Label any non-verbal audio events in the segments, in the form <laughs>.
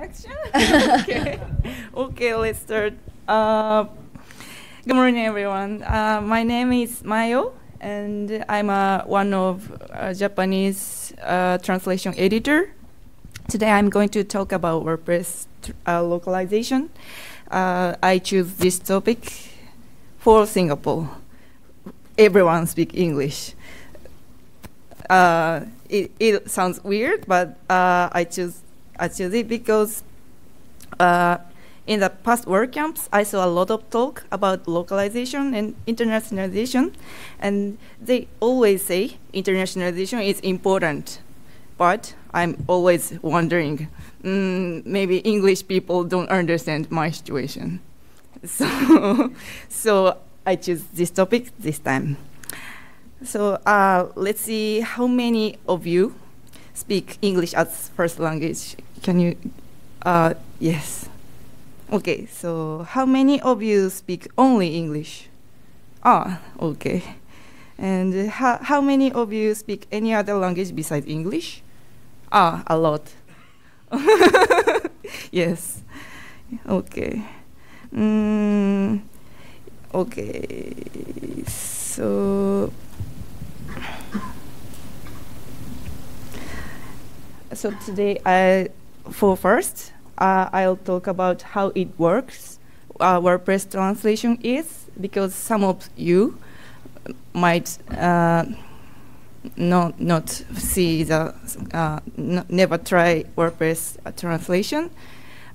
<laughs> Okay. okay, let's start. Uh, good morning, everyone. Uh, my name is Mayo, and I'm uh, one of uh, Japanese uh, translation editor. Today, I'm going to talk about WordPress uh, localization. I choose this topic for Singapore. Everyone speak English. it, it sounds weird, but I choose actually because uh, in the past WordCamps, I saw a lot of talk about localization and internationalization, and they always say internationalization is important. But I'm always wondering, mm, maybe English people don't understand my situation. <laughs> So, so I choose this topic this time. So uh, let's see how many of you speak English as first language can you? Uh, yes. Okay, so how many of you speak only English? Ah, okay. And how, how many of you speak any other language besides English? Ah, a lot. <laughs> yes. Okay. Mm, okay. So. So today I for first, uh, I'll talk about how it works, uh, WordPress translation is, because some of you might uh, not not see the uh, never try WordPress translation.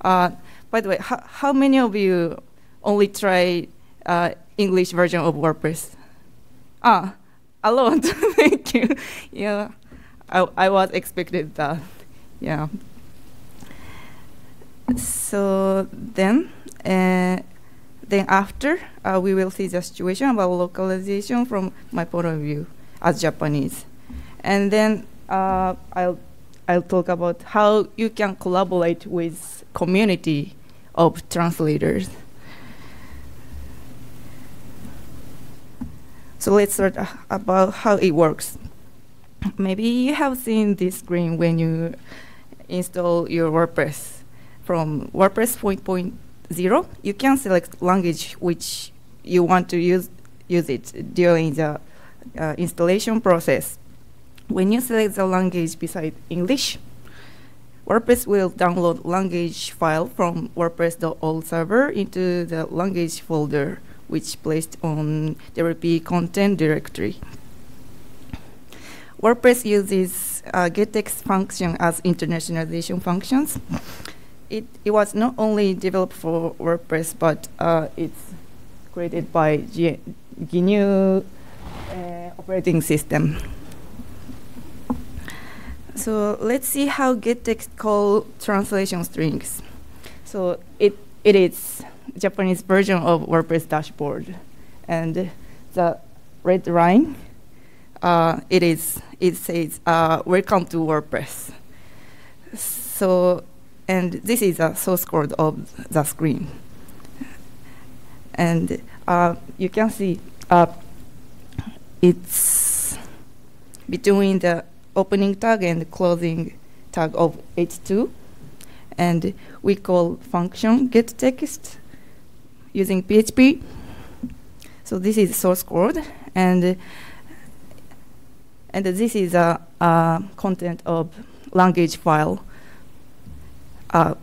Uh, by the way, how, how many of you only try uh, English version of WordPress? Ah, a lot. <laughs> Thank you. Yeah, I, I was expected that. Yeah so then, uh, then after, uh, we will see the situation about localization from my point of view as Japanese. And then uh, I'll, I'll talk about how you can collaborate with community of translators. So let's start uh, about how it works. Maybe you have seen this screen when you install your WordPress from WordPress 4.0, you can select language which you want to use use it during the uh, installation process. When you select the language beside English, WordPress will download language file from WordPress.org server into the language folder, which placed on the WP content directory. WordPress uses uh, gettext function as internationalization functions it, it was not only developed for WordPress, but uh, it's created by G GNU uh, operating system. So let's see how gettext call translation strings. So it, it is Japanese version of WordPress dashboard. And the red line, uh, it is it says uh, welcome to WordPress. So and this is a source code of the screen. And uh, you can see uh, it's between the opening tag and the closing tag of H2. And we call function get text using PHP. So this is source code, and and this is a, content of language file uh,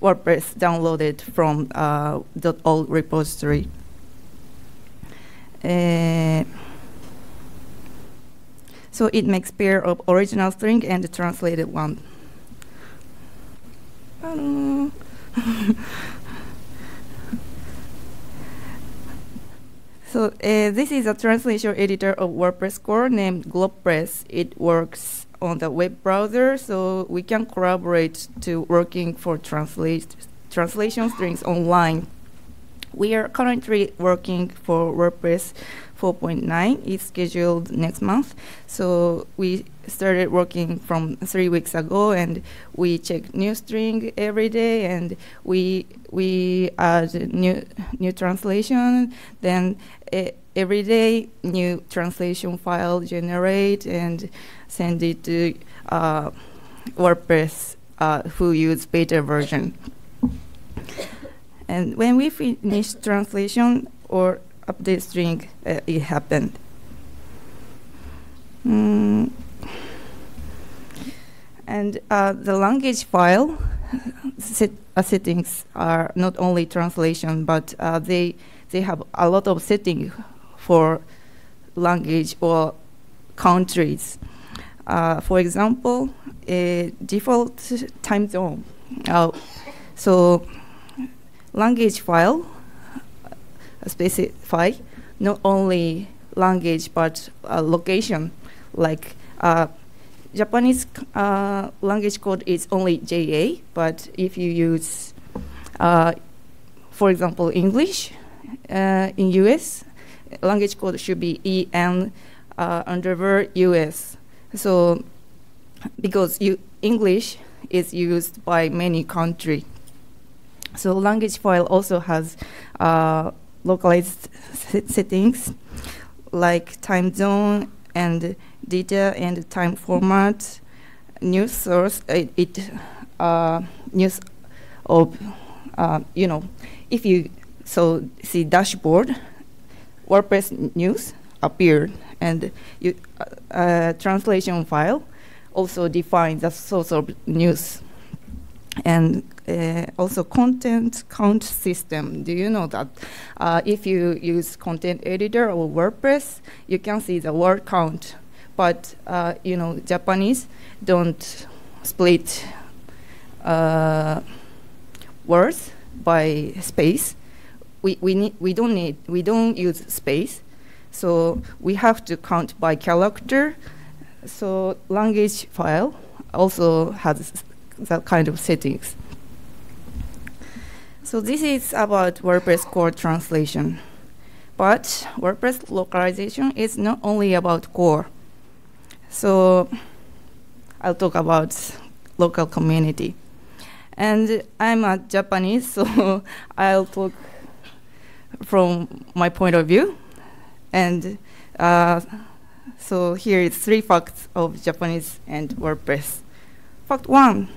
WordPress downloaded from uh, the old repository. Uh, so it makes pair of original string and translated one. <laughs> so uh, this is a translation editor of WordPress core named GlotPress. It works on the web browser, so we can collaborate to working for translate translation strings online. We are currently working for WordPress 4.9. It's scheduled next month. So we started working from three weeks ago, and we check new string every day, and we we add new new translation. Then every day, new translation file generate and send it to uh, WordPress uh, who use beta version. And when we finish translation or update string, uh, it happened. Mm. And uh, the language file <laughs> set, uh, settings are not only translation, but uh, they they have a lot of setting for language or countries. Uh, for example, a default time zone. Uh, so language file specify not only language but location like uh, Japanese uh, language code is only JA, but if you use, uh, for example, English uh, in US, language code should be EN uh, underbar US. So because you, English is used by many countries. So language file also has uh, localized settings like time zone and data and time format, news source, it, it uh, news of, uh, you know, if you so see dashboard, WordPress news appeared, and you, uh, uh, translation file also defines the source of news. And uh, also content count system. Do you know that uh, if you use content editor or WordPress, you can see the word count but uh, you know Japanese don't split uh, words by space. We we need we don't need we don't use space, so we have to count by character. So language file also has that kind of settings. So this is about WordPress core translation. But WordPress localization is not only about core. So I'll talk about local community. And I'm a Japanese, <laughs> so I'll talk from my point of view. And uh, so here is three facts of Japanese and WordPress. Fact one,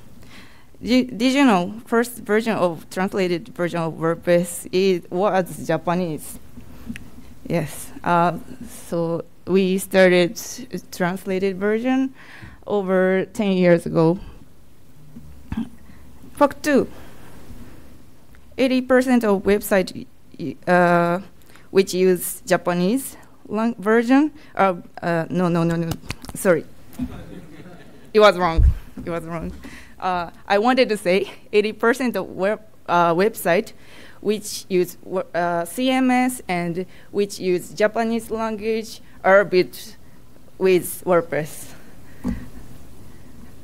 did, you know first version of translated version of WordPress is was Japanese? Yes. Uh, so we started translated version over 10 years ago. Fact two, 80% of websites uh, which use Japanese version, uh, uh, no, no, no, no, sorry. it was wrong, it was wrong. Uh, I wanted to say 80% of web, uh, website which use uh, CMS and which use Japanese language are built with WordPress.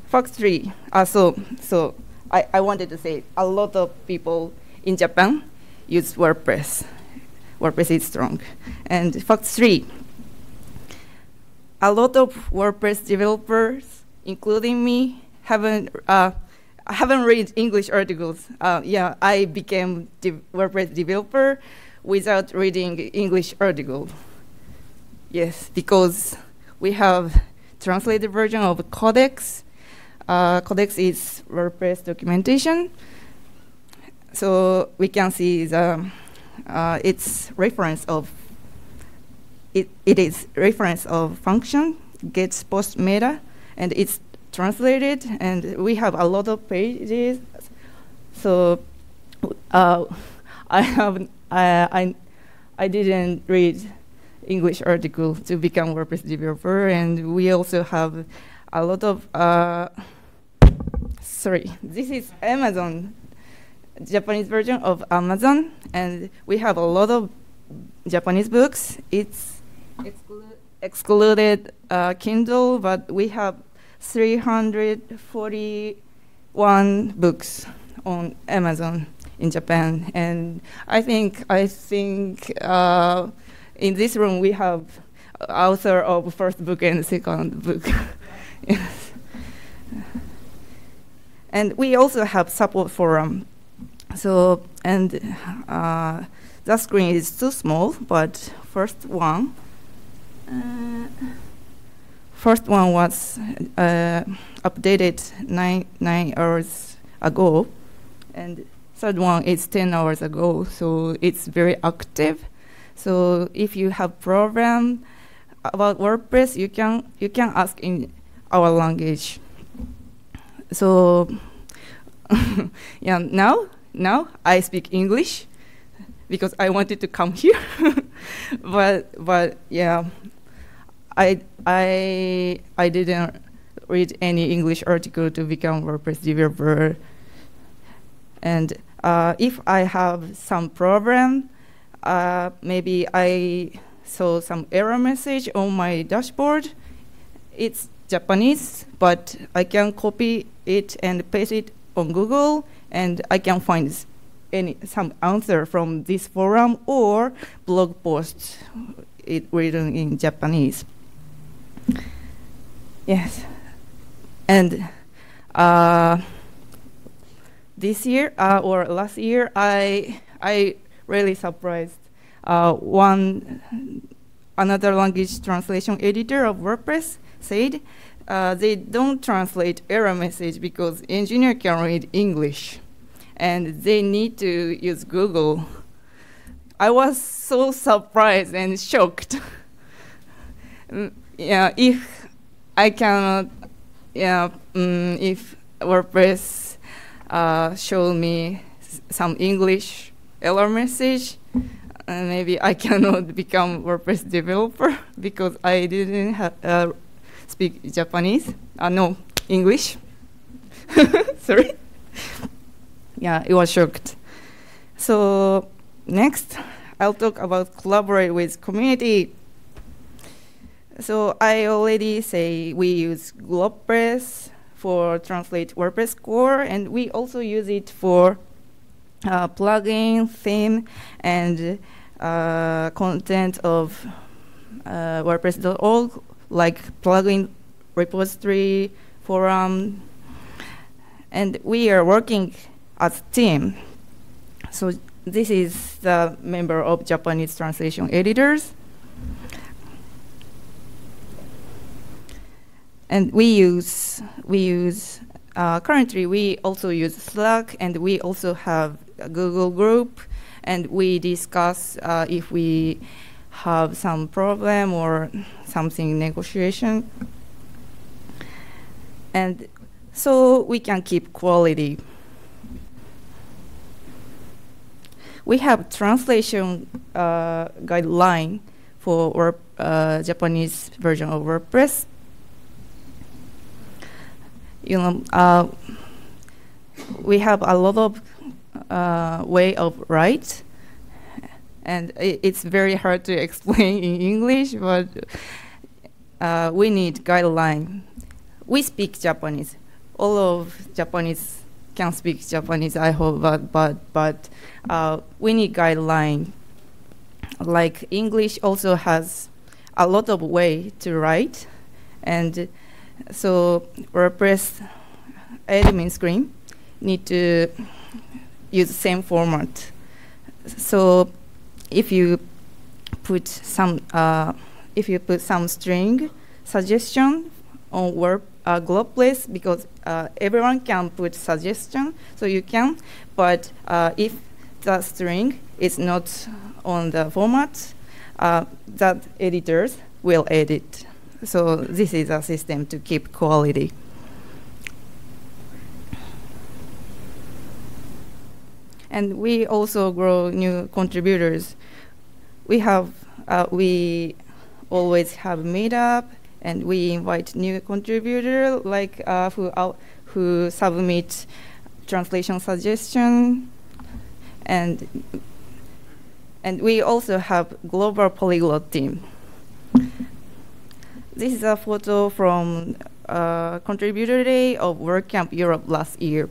Fact three. Uh, so so I, I wanted to say a lot of people in Japan use WordPress. WordPress is strong. And fact three. A lot of WordPress developers, including me, haven't uh, haven't read English articles. Uh, yeah, I became de WordPress developer without reading English article. Yes, because we have translated version of Codex. Uh, Codex is WordPress documentation. So we can see the uh, its reference of it, it is reference of function gets post meta and it's translated and we have a lot of pages so uh, <laughs> I have I, I I didn't read English article to become WordPress developer, and we also have a lot of. Uh, sorry, this is Amazon, Japanese version of Amazon, and we have a lot of Japanese books. It's exclu excluded uh, Kindle, but we have 341 books on Amazon in Japan, and I think I think. Uh, in this room we have author of first book and second book. <laughs> yes. And we also have support forum. So, and uh, the screen is too small, but first one. Uh, first one was uh, updated nine nine hours ago, and third one is 10 hours ago. So it's very active. So if you have problem about WordPress, you can you can ask in our language. So <laughs> yeah, now now I speak English because I wanted to come here. <laughs> but but yeah, I I I didn't read any English article to become WordPress developer. And uh, if I have some problem, uh, maybe I saw some error message on my dashboard. It's Japanese, but I can copy it and paste it on Google, and I can find any some answer from this forum or blog post it written in Japanese. Yes, and uh, this year uh, or last year, I I really surprised uh, one another language translation editor of WordPress said uh, they don't translate error message because engineer can read English and they need to use Google. I was so surprised and shocked. <laughs> Mm, yeah, if I cannot, yeah, um, if WordPress uh, showed me some English error message, uh, maybe I <laughs> cannot become WordPress developer <laughs> because I didn't have, uh, speak Japanese. Uh, no, English. <laughs> Sorry yeah, it was shocked. So next, I'll talk about collaborate with community. So I already say we use GlotPress for translate WordPress core, and we also use it for uh, plugin, theme, and uh, content of uh, WordPress.org, like plugin repository, forum, and we are working as team. So this is the member of Japanese translation editors. And we use, we use uh, currently we also use Slack and we also have a Google group and we discuss uh, if we have some problem or something negotiation. And so we can keep quality we have translation uh, guideline for our uh, Japanese version of WordPress. You know, uh, we have a lot of uh, way of write, and it, it's very hard to <laughs> explain in English, but uh, we need guideline. We speak Japanese. All of Japanese can speak Japanese, I hope, but but but uh, we need guideline. Like English also has a lot of way to write, and so WordPress admin screen need to use the same format. So if you put some uh, if you put some string suggestion on Word uh, GlotPress because uh, everyone can put suggestion, so you can. But uh, if the string is not on the format, uh, that editors will edit. So this is a system to keep quality. And we also grow new contributors. We have uh, we always have meetup and we invite new contributor like uh, who uh, who submit translation suggestion and and we also have global polyglot team. This is a photo from uh, contributor day of WordCamp Europe last year.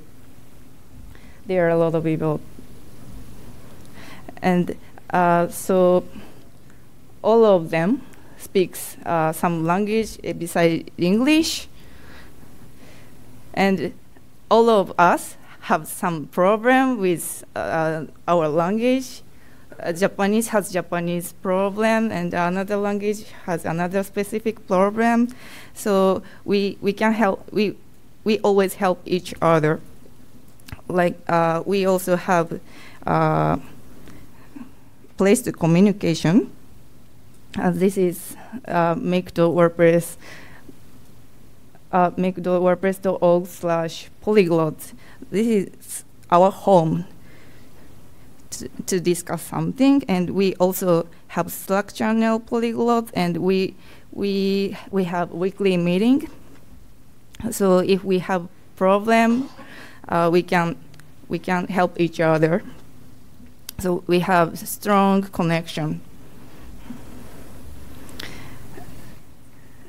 There are a lot of people. And uh, so all of them speaks uh, some language besides English. And all of us have some problem with uh, our language. Japanese has Japanese problem and another language has another specific problem. So we we can help we we always help each other. Like uh, we also have uh, place to communication. Uh, this is uh, make.wordpress uh, make.wordpress.org slash polyglot. This is our home to, to discuss something, and we also have Slack channel polyglot, and we we we have weekly meeting. So if we have problem, uh, we can we can help each other. So we have strong connection.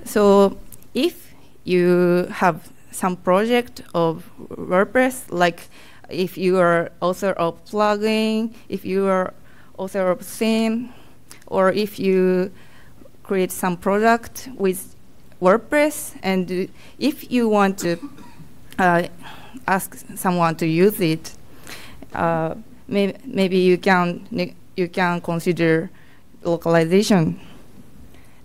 So if you have some project of WordPress, like if you are author of plugin, if you are author of theme, or if you create some product with WordPress, and if you want to uh, ask someone to use it, uh, may maybe you can you can consider localization,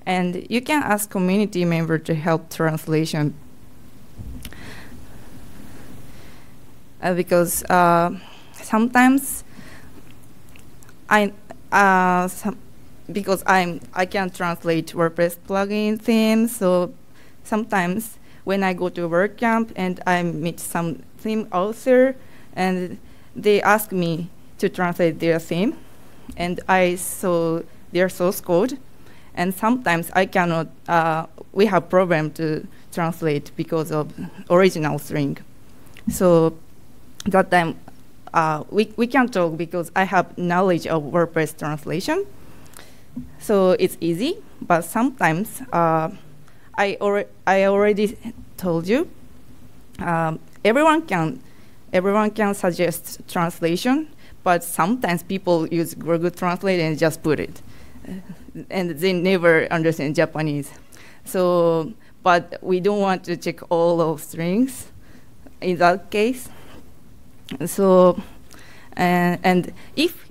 and you can ask community member to help translation. Uh, because uh, sometimes I uh, some because I'm I can translate WordPress plugin themes. So sometimes when I go to WordCamp and I meet some theme author, and they ask me to translate their theme, and I saw their source code, and sometimes I cannot. Uh, we have problem to translate because of original string. So that time uh, we, we can talk because I have knowledge of WordPress translation. So it's easy, but sometimes uh, I, I already told you, um, everyone can everyone can suggest translation, but sometimes people use Google Translate and just put it, and they never understand Japanese. So, but we don't want to check all of strings. In that case, so, uh, and if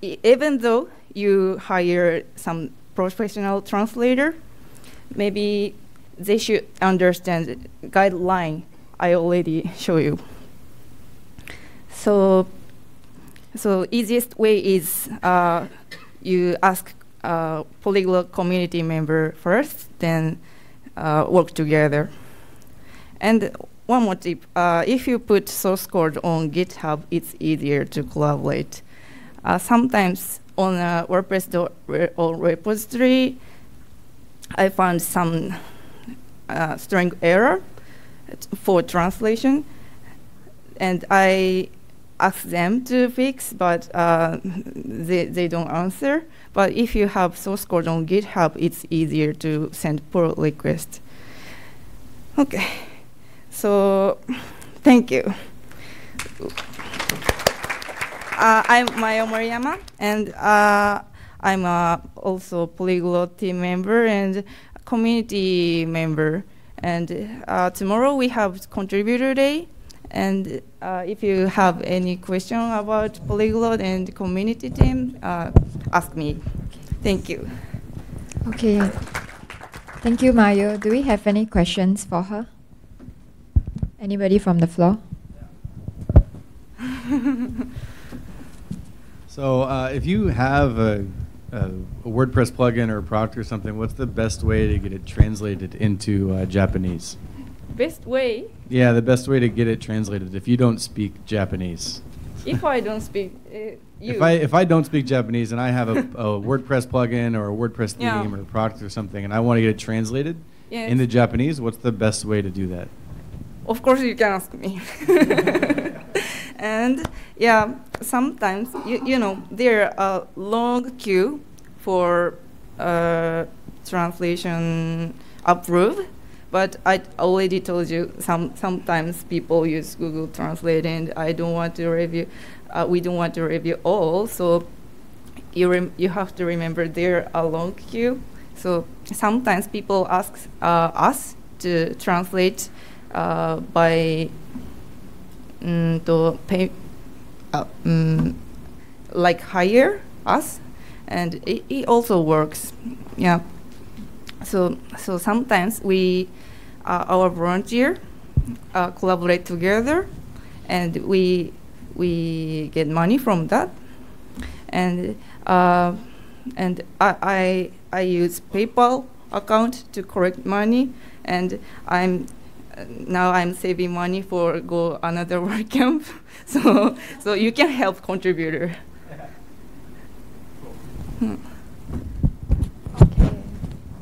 even though you hire some professional translator, maybe they should understand the guideline I already show you. So, so easiest way is uh, you ask polyglot community member first, then uh, work together. And one more tip, uh, if you put source code on GitHub, it's easier to collaborate. Uh, sometimes on a WordPress re or repository, I found some uh, string error for translation, and I asked them to fix, but uh, they, they don't answer. But if you have source code on GitHub, it's easier to send pull request. Okay. So, thank you. Uh, I'm Mayo Moriyama, and uh, I'm uh, also polyglot team member and community member. And uh, tomorrow we have contributor day. And uh, if you have any question about polyglot and community team, uh, ask me. Thank you. Okay. Thank you, Mayo. Do we have any questions for her? Anybody from the floor? <laughs> so, uh, if you have a, a, a, WordPress plugin or a product or something, what's the best way to get it translated into uh, Japanese? Best way? Yeah, the best way to get it translated if you don't speak Japanese. If I don't speak, uh, If I if I don't speak Japanese and I have a, <laughs> a WordPress plugin or a WordPress theme yeah. or a product or something, and I want to get it translated yes. into Japanese, what's the best way to do that? of course you can ask me. <laughs> and yeah, sometimes you, you know there are a long queue for uh, translation approved. But I already told you some sometimes people use Google Translate, and I don't want to review. Uh, we don't want to review all, so you you have to remember there are long queue. So sometimes people ask uh, us to translate uh, by um, to pay uh, um, like hire us, and it, it also works. Yeah. So so sometimes we, our volunteer, uh, collaborate together, and we we get money from that, and uh, and I, I I use PayPal account to collect money, and I'm now I'm saving money for go another <laughs> WordCamp. so so you can help contributor. <laughs> Hmm. Okay.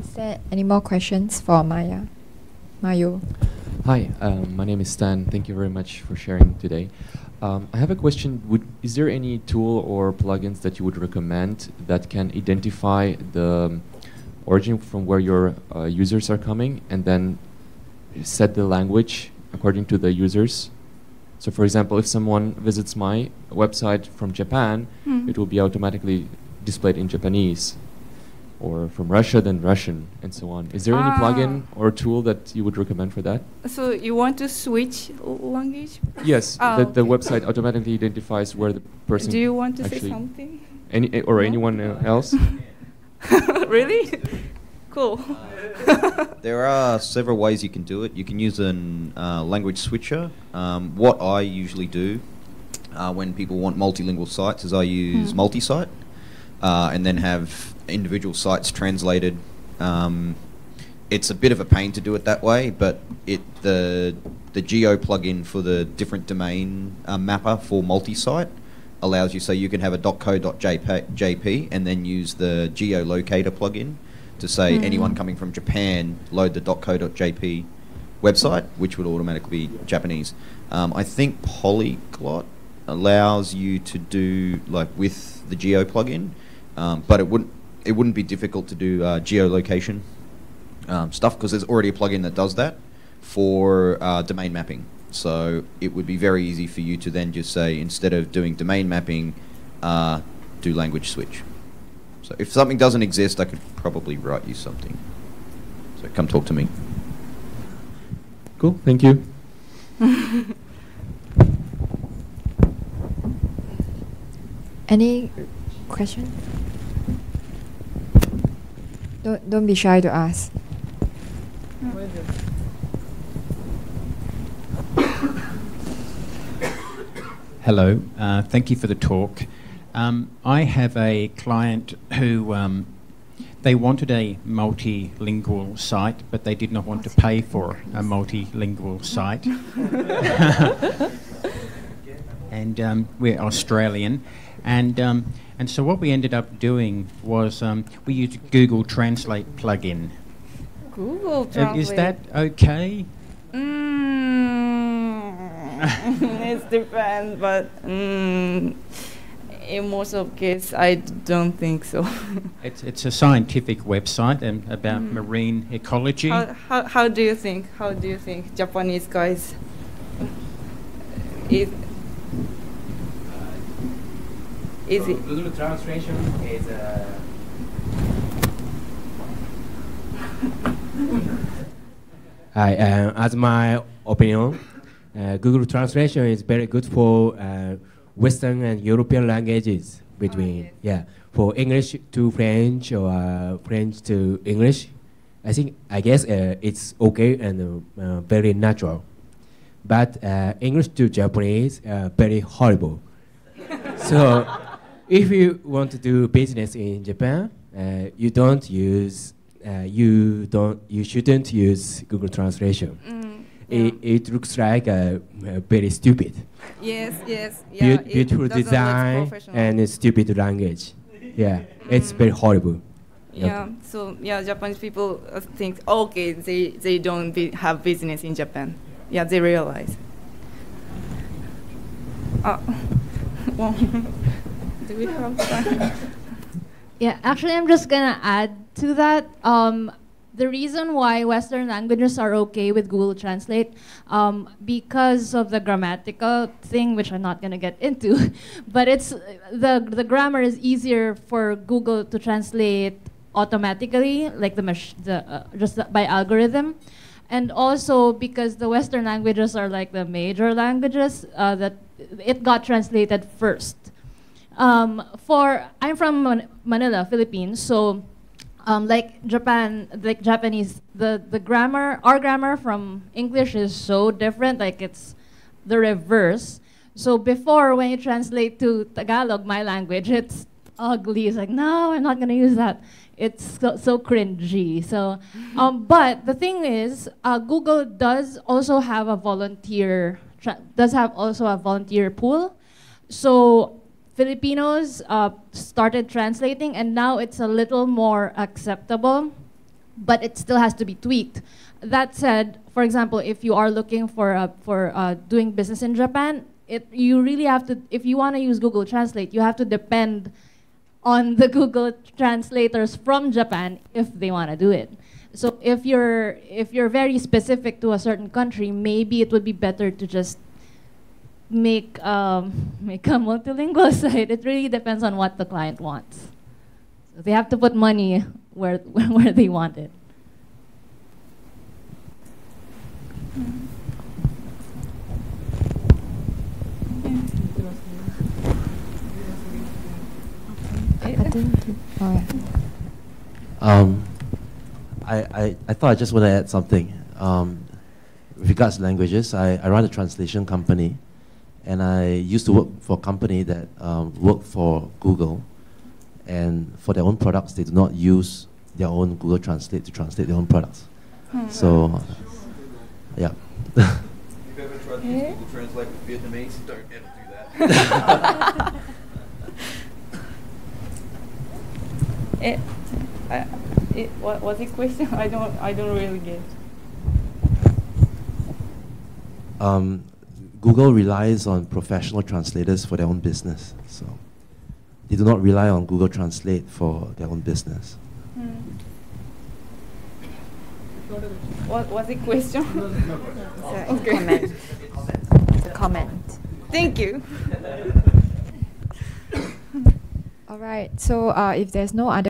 Is there any more questions for Mayo? Hi, um, my name is Stan. Thank you very much for sharing today. Um, I have a question. Would, is there any tool or plugins that you would recommend that can identify the origin from where your uh, users are coming and then set the language according to the users. So for example, if someone visits my website from Japan, mm. it will be automatically displayed in Japanese. Or from Russia, then Russian, and so on. Is there any ah. plugin or tool that you would recommend for that? So you want to switch language? Yes, oh, that the website automatically identifies where the person. Do you want to say something? Any or no? anyone <laughs> else? really? cool. <laughs> there are several ways you can do it. You can use a uh, language switcher. Um, what I usually do uh, when people want multilingual sites is I use mm. multi-site uh, and then have individual sites translated. Um, it's a bit of a pain to do it that way, but it the the geo plugin for the different domain uh, mapper for multi-site allows you so you can have a .co.jp and then use the geolocator plugin to say mm. anyone coming from Japan load the .co.jp website, which would automatically be Japanese. Um, I think Polyglot allows you to do like with the geo plugin, um, but it wouldn't it wouldn't be difficult to do uh, geolocation um, stuff because there's already a plugin that does that for uh, domain mapping. So it would be very easy for you to then just say instead of doing domain mapping, uh, do language switch. So if something doesn't exist, I could probably write you something. So come talk to me. Cool, thank you. <laughs> Any question? Don't, don't be shy to ask. Hello, uh, thank you for the talk. Um, I have a client who um, they wanted a multilingual site, but they did not want to pay for a multilingual site. <laughs> <laughs> and um, we're Australian, and um, and so what we ended up doing was um, we used Google Translate plugin. Google Translate. Uh, is that okay? Mm, <laughs> it depends, but. Mm in most of cases, I don't think so. <laughs> it's, it's a scientific website and about mm. marine ecology. How, how, how do you think? How do you think Japanese guys? Is, is it? Google Translation is. Uh, <laughs> Hi, uh, as my opinion, uh, Google Translation is very good for uh, Western and European languages between, oh, yes. yeah, for English to French or uh, French to English. I think, I guess uh, it's okay and uh, very natural. But uh, English to Japanese, uh, very horrible. <laughs> so if you want to do business in Japan, uh, you don't use, you don't, you shouldn't use Google Translation. Mm, yeah. it, it looks like a very stupid. Yes, yes. Yeah, Be beautiful design and stupid language. Yeah, mm. it's very horrible. Yeah. So yeah, Japanese people uh, think okay, they they don't have business in Japan. Yeah, they realize. Uh, <laughs> well, <laughs> do we have time? <laughs> Yeah, actually, I'm just gonna add to that. Um, the reason why Western languages are okay with Google Translate, um, because of the grammatical thing, which I'm not going to get into, <laughs> but it's the the grammar is easier for Google to translate automatically, like the, the uh, just the, by algorithm, and also because the Western languages are like the major languages uh, that it got translated first. Um, for I'm from Man- Manila, Philippines, so um, like Japan, like Japanese, the the grammar, our grammar from English is so different. Like it's the reverse. So before, when you translate to Tagalog, my language, it's ugly. It's like no, I'm not gonna use that. It's so, so cringy. So, <laughs> um, but the thing is, uh, Google does also have a volunteer tra- does have also a volunteer pool. So Filipinos uh, started translating, and now it's a little more acceptable, but it still has to be tweaked. That said, for example, if you are looking for uh, for uh, doing business in Japan, it you really have to if you want to use Google Translate, you have to depend on the <laughs> Google translators from Japan if they want to do it. So if you're if you're very specific to a certain country, maybe it would be better to just make um, <laughs> make a multilingual <laughs> site. It really depends on what the client wants. So they have to put money where <laughs> where they want it. Um, I, I, I thought I just want to add something. Um, with regards to languages, I, I run a translation company, and I used to work for a company that um, worked for Google, and for their own products, they do not use their own Google Translate to translate their own products. Hmm. So, yeah. You've ever tried to use Google Translate with Vietnamese? Don't ever do that. <laughs> it, I, it, what was the question? <laughs> I don't, I don't really get. um, Google relies on professional translators for their own business. So they do not rely on Google Translate for their own business. Hmm. What was the question? Sorry, Okay. comment. It's <laughs> a comment. Thank you. <laughs> All right. So uh, if there's no other